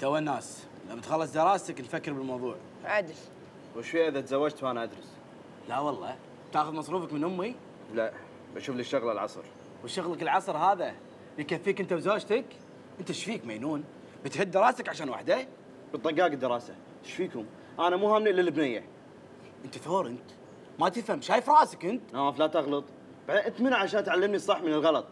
تو الناس. لما تخلص دراستك نفكر بالموضوع. عدل. وش في إذا تزوجت وأنا أدرس؟ لا والله. تاخذ مصروفك من أمي؟ لا. بشوف لي شغله العصر. وشغلك العصر هذا؟ يكفيك أنت وزوجتك؟ أنت إيش فيك مينون؟ بتهد دراستك عشان واحدة؟ بالطقاق الدراسة. إيش فيكم؟ أنا مو هامني إلا البنية. أنت ثور أنت. ما تفهم. شايف راسك أنت. نواف لا تغلط. بعدين انت من عشان تعلمني الصح من الغلط.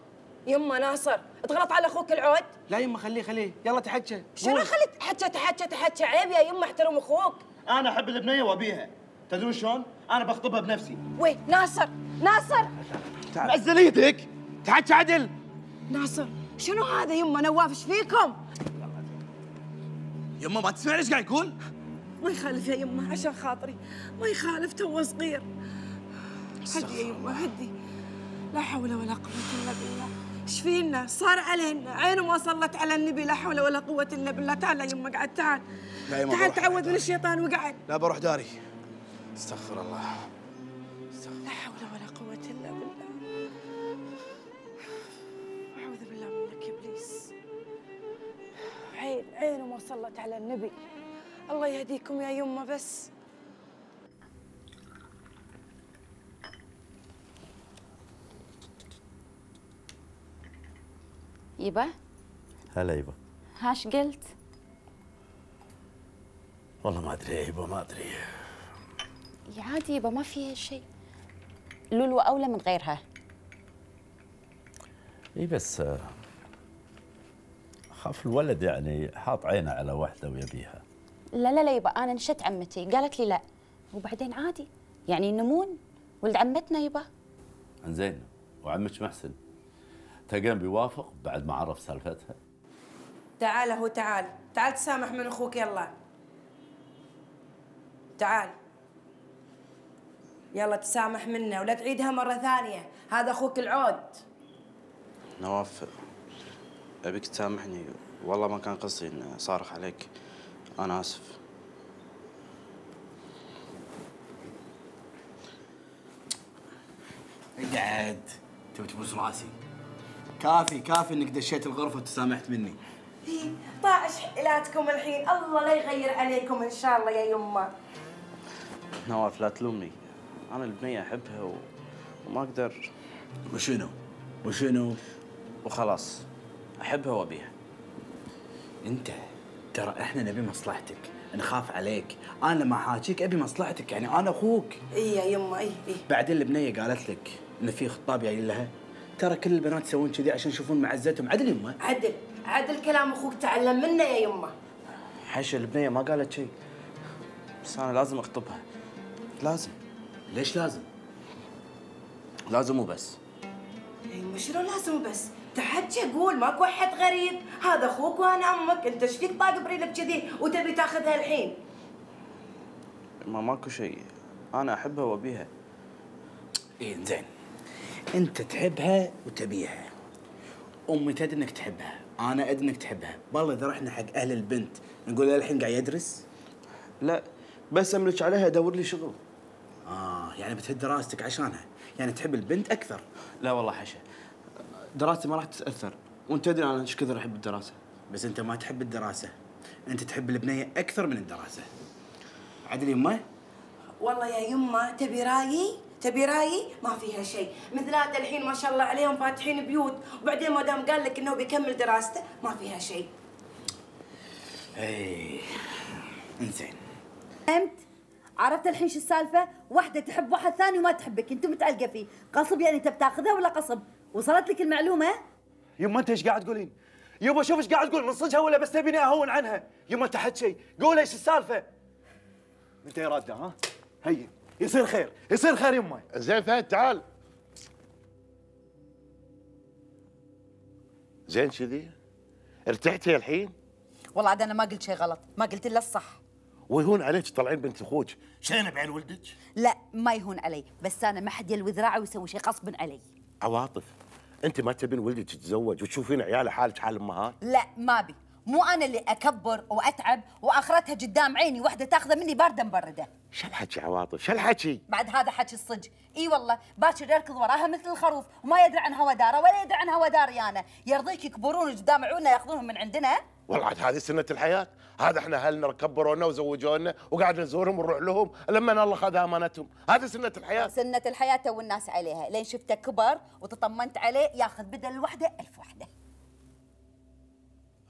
يما ناصر تغلط على أخوك العود؟ لا يما خليه خليه. يلا تحكى شنو. خليت؟ تحكى تحكى تحكى عيب يا يما احترم أخوك. أنا أحب البنية وأبيها. تدرون شلون؟ أنا بخطبها بنفسي. وي ناصر ناصر. نزل إيدك. تحكي عدل. ناصر شنو هذا يما؟ نواف إيش فيكم؟ يما ما تسمع إيش قاعد يقول؟ ما يخالف يا يما عشان خاطري. ما يخالف توه صغير. هدي يا يما هدي. لا حول ولا قوة إلا بالله. إيش فينا؟ صار علينا. عينه ما صلت على النبي لا حول ولا قوة إلا بالله. تعال يا يما قعد تعال. لا يما تعال تعوذ من الشيطان وقعد. لا بروح داري. استغفر الله. لا حول ولا قوة إلا بالله. أعوذ بالله منك يا إبليس. عين عينه ما صلت على النبي. الله يهديكم يا يمه بس. يبا هلا يبا هاش قلت؟ والله ما أدري يبا ما أدري. يا عادي يبا ما فيها شيء. لولو أولى من غيرها. إي بس آه، اخاف الولد يعني حاط عينه على واحدة ويبيها. لا لا لا يبا أنا نشت عمتي. قالت لي لا. وبعدين عادي. يعني نمون ولد عمتنا يبا إنزين وعمك محسن؟ تلقين بيوافق بعد ما عرف سالفتها؟ تعال هو تعال. تعال تسامح من أخوك يلا. تعال. يلا تسامح منه ولا تعيدها مرة ثانية. هذا أخوك العود. نواف أبيك تسامحني؟ والله ما كان قصدي إني صارخ عليك. أنا آسف. إقعد. تبي تبوس راسي؟ كافي كافي إنك دشيت الغرفة وتسامحت مني. طاعش حيلاتكم الحين. الله لا يغير عليكم إن شاء الله يا يمة. نواف لا تلومني. أنا البنية أحبها و... وما أقدر. وشنو؟ وشنو؟ وخلاص أحبها وأبيها. أنت ترى إحنا نبي مصلحتك. نخاف عليك. أنا لما حاجيك أبي مصلحتك. يعني أنا أخوك. اي يا يمة اي اي بعدين البنية قالت لك إن في خطاب جاي لها. ترى كل البنات يسوون كذي عشان يشوفون معزتهم. عدل يمه عدل. عدل كلام أخوك تعلم منه يا يمه. حاشا البنية ما قالت شيء. بس أنا لازم أخطبها. لازم. ليش لازم؟ لازم وبس يا يمه شنو لازم بس؟ تحكي قول ماكو أحد غريب. هذا أخوك وأنا أمك. أنت إيش فيك طاق بريلك كذي وتبي تاخذها الحين؟ ما ماكو شيء. أنا أحبها وأبيها. إيه زين. انت تحبها وتبيها. امي تدري انك تحبها أنا ادري انك تحبها. والله اذا رحنا حق أهل البنت نقول له الحين قاعد يدرس؟ لا بس املك عليها ادور لي شغل. آه يعني بتهد دراستك عشانها. يعني تحب البنت أكثر. لا والله حاشا. دراستي ما راح تتأثر. وانت تدري أنا إيش كثر أحب الدراسة. بس انت ما تحب الدراسة. انت تحب البنية أكثر من الدراسة. عدل يمه والله يا يمه تبي رأيي؟ تبي رايي ما فيها شيء مثلات الحين ما شاء الله عليهم فاتحين بيوت وبعدين ما دام قال لك إنه بيكمل دراسته ما فيها شيء اي إنزين فهمت؟ عرفت الحين شو السالفة؟ واحدة تحب واحد ثاني وما تحبك، أنتم متعلقة فيه، قصب يعني انت بتاخذها ولا قصب؟ وصلت لك المعلومة؟ يما أنت إيش قاعد تقولين؟ يما شوف إيش قاعد تقول من صدقها ولا بس تبيني أهون عنها؟ يما انت حد شيء، قول إيش السالفة؟ أنت يا رادة ها؟ هين يصير خير، يصير خير يما زين فهد تعال. زين كذي ارتحتي الحين؟ والله عاد أنا ما قلت شيء غلط، ما قلت إلا الصح. ويهون عليك تطلعين بنت أخوك. شينا بعين ولدك؟ لا ما يهون علي، بس أنا ما حد يلوي ذراعي ويسوي شيء غصب علي. عواطف. أنت ما تبين ولدك يتزوج وتشوفين عياله حالك حال أمهات؟ لا ما بي، مو أنا اللي أكبر وأتعب وأخرتها قدام عيني واحدة تاخذه مني باردة مبردة. شو الحكي عواطف؟ شو الحكي؟ بعد هذا حكي الصج. إي والله باكر يركض وراها مثل الخروف وما يدري عنها وداره ولا يدري عنها وداري أنا. يرضيك يكبرون قدام عيوننا ياخذونهم من عندنا؟ والله عاد هذه سنة الحياة. هذا إحنا أهلنا كبرونا وزوجونا وقاعد نزورهم ونروح لهم. لما الله خذ أمانتهم. هذه سنة الحياة. سنة الحياة تو الناس عليها. لين شفته كبر وتطمنت عليه ياخذ بدل الوحدة ألف وحدة.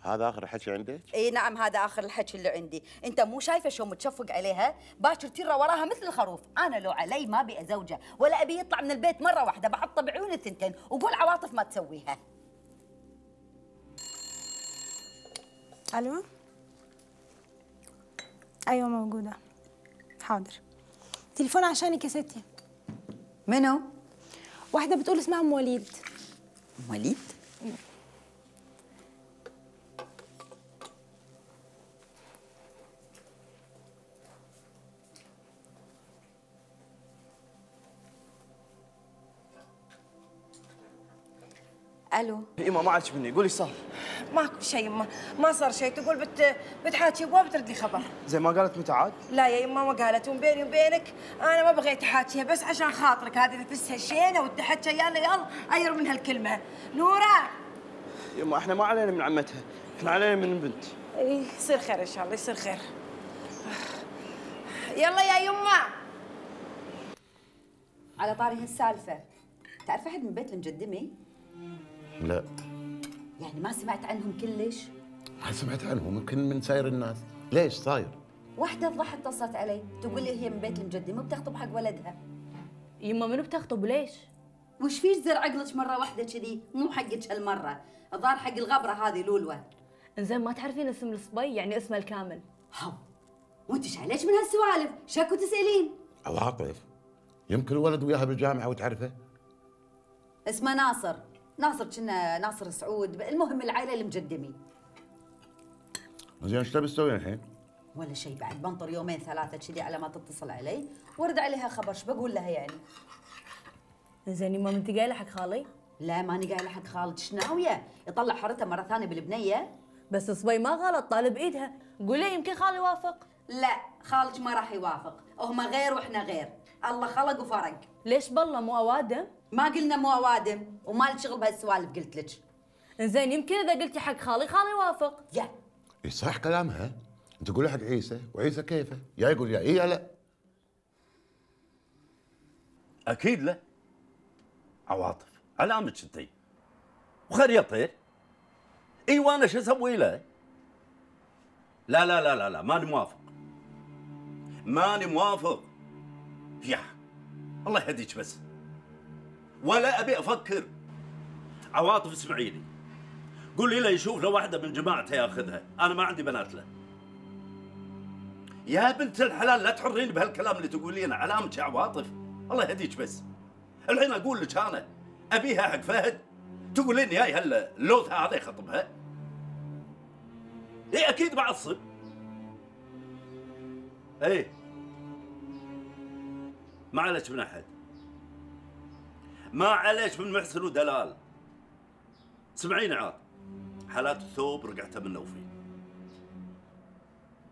هذا آخر حكي عندك؟ إي نعم هذا آخر الحكي اللي عندي. أنت مو شايفة شو متشفق عليها؟ باكر تيره وراها مثل الخروف. أنا لو علي ما أبي أزوجه ولا أبي يطلع من البيت مرة واحدة بحطه بعيون الثنتين وقول عواطف ما تسويها. ألو؟ أيوه موجودة. حاضر. تليفون عشانك يا ستي. منو؟ واحدة بتقول اسمها ام وليد وليد ألو. يما ما عجبني قولي صار. ماكو شيء يما ما صار شيء. تقول بت بتحاكي أبوها بترد لي خبر. زي ما قالت متى عاد؟ لا يا يما ما قالت. وبين بيني وبينك أنا ما بغيت أحاكيها بس عشان خاطرك. هذه نفسها شينه وتحكى يلا يلا أير من هالكلمة. نورة. يما إحنا ما علينا من عمتها. إحنا علينا من البنت اي يصير خير إن شاء الله يصير خير. يلا يا يما على طاري هالسالفة. تعرف أحد من بيت المجدمي لا. يعني ما سمعت عنهم كلش؟ ما سمعت عنهم يمكن من ساير الناس. ليش صاير واحدة ضحت اتصلت علي. تقول لي هي من بيت المجدمة وبتخطب حق ولدها. يما منو بتخطب؟ وليش؟ وش فيش زر عقلك مرة واحدة كذي؟ مو حقك هالمرة. الظاهر حق الغبرة هذه لولوة. انزين ما تعرفين اسم الصبي؟ يعني اسمه الكامل. هاو. وانت إيش عليك من هالسوالف؟ شكو تسألين. عواطف يمكن الولد وياها بالجامعة وتعرفه. اسمه ناصر. ناصر كنا ناصر سعود. المهم العائلة المجدمي زين إيش تبي تسوي الحين؟ ولا شيء بعد. بنطر يومين ثلاثة كذي على ما تتصل علي. ورد عليها خبر شو بقول لها يعني؟ انزين يما انت قايله حق خالي؟ لا ماني قايله حق خالد شناوية يطلع حرته مرة ثانية بالبنية. بس الصبي ما غلط طالب إيدها. قولي يمكن خالي يوافق؟ لا خالك ما راح يوافق. هما غير وإحنا غير. الله خلق وفرق. ليش بالله مو أوادم؟ ما قلنا مو أوادم وما لك شغل بهالسوالف قلت لك. إنزين يمكن إذا قلتي حق خالي خالي يوافق. يا. إي صح كلامها. أنت تقول حق عيسى وعيسى كيفه؟ يا يقول يا إي يا لا. أكيد لا. عواطف علامك انتي وخريطه إي وأنا شو أسوي له؟ لا لا لا لا لا ماني موافق. ماني موافق. يا الله يهديك بس. ولا أبي أفكر. عواطف اسمعي لي قولي له يشوف له واحدة من جماعته ياخذها. أنا ما عندي بنات له. يا بنت الحلال لا تحرين بهالكلام اللي تقولينه علامك يا عواطف. الله يهديك بس. الحين أقول لك أنا أبيها حق فهد تقولين ياي هلا اللوث هذا يخطبها إي أكيد بعصب إيه ما عليك من أحد. ما عليك من محسن ودلال. سمعيني عاد. حالات الثوب رقعتها من نوفي.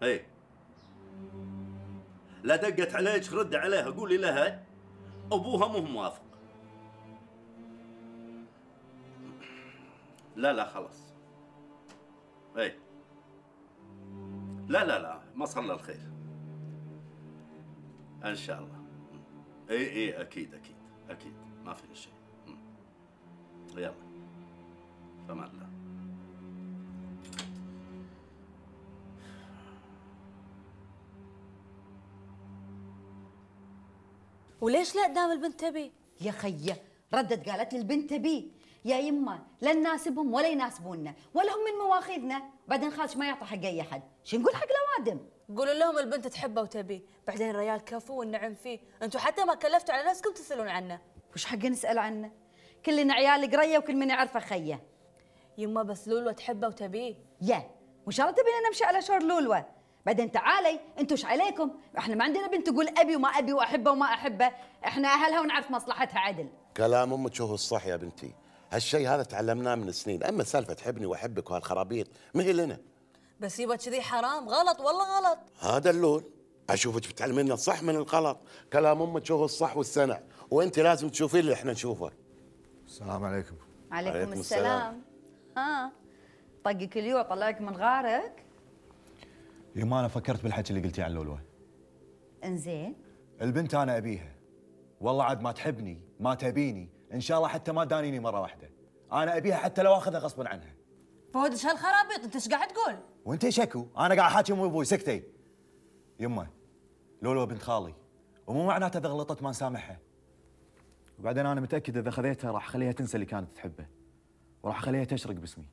إيه. لا دقت عليك رد عليها قولي لها أبوها مو موافق. لا لا خلاص. إيه. لا لا لا ما له الخير إن شاء الله. اي اي أكيد أكيد. أكيد ما في شيء. يلا فمان الله وليش لا دام البنت تبي؟ يا خية ردت قالت لي البنت تبي يا يما لا نناسبهم ولا يناسبونا ولا هم من مواخذنا بعدين خالش ما يعطي حق أي أحد. شو نقول حق الأوادم؟ قولوا لهم البنت تحبه وتبيه. بعدين الريال كفو والنعم فيه. أنتم حتى ما كلفتوا على نفسكم تسألون عنه. وش حق نسأل عنه؟ كلنا عيال قرية وكل من يعرفه خيه يما بس لولو تحبه وتبيه. يا وان شاء الله تبينا نمشي على شور لولوه بعدين تعالي أنتوا إيش عليكم؟ إحنا ما عندنا بنت تقول أبي وما أبي وأحبه وما أحبه. إحنا أهلها ونعرف مصلحتها عدل. كلام أمك هو الصح يا بنتي. هالشيء هذا تعلمناه من سنين أما سالفة تحبني وأحبك وهالخرابيط ما هي لنا. بس يبا كذي حرام. غلط والله غلط. هذا اللون. أشوفك بتعلمين الصح من الغلط. كلام أمك هو الصح والسنع. وأنت لازم تشوفين اللي إحنا نشوفه. السلام عليكم. عليكم, عليكم السلام. ها؟ طقك اليوم طلعك من غارك؟ يما أنا فكرت بالحكي اللي قلتيه عن لولوه. إنزين. البنت أنا أبيها. والله عاد ما تحبني ما تبيني. إن شاء الله حتى ما تدانيني مرة واحدة. أنا أبيها حتى لو أخذها غصبا عنها. فهد إيش هالخرابيط أنت إيش قاعد تقول؟ وأنت شكو أنا قاعد احاكي ام أبوي سكتي. يمه لولو بنت خالي. ومو معناته إذا غلطت ما نسامحها. وبعدين أنا متأكد إذا خذيتها راح أخليها تنسى اللي كانت تحبه. وراح أخليها تشرق باسمي.